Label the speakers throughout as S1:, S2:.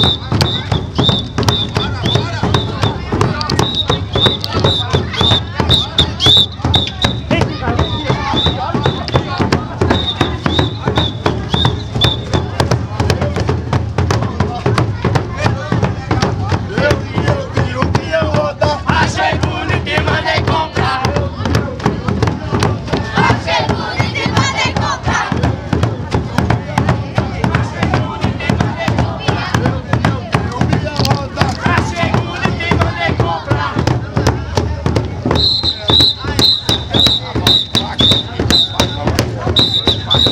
S1: Vamos.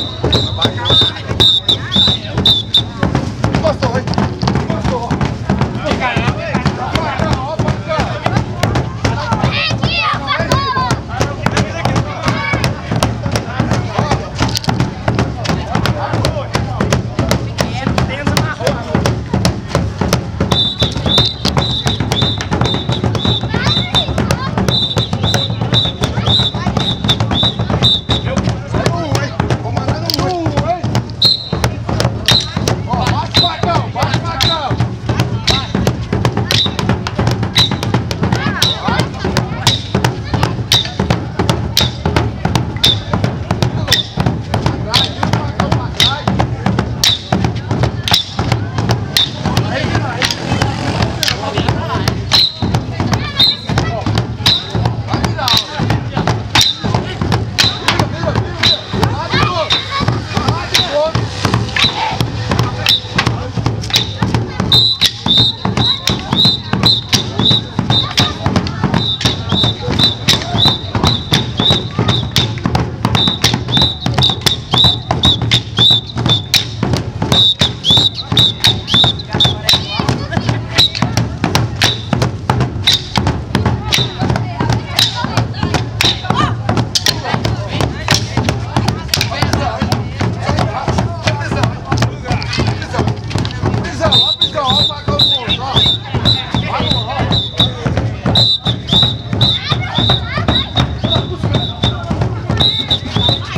S1: Bye-bye.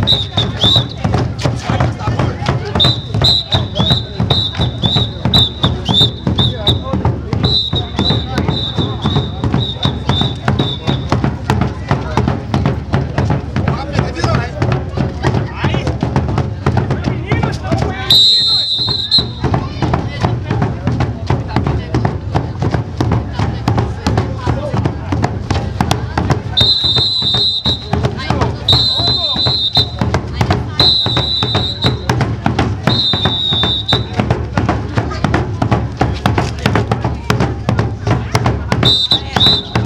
S1: Thank you.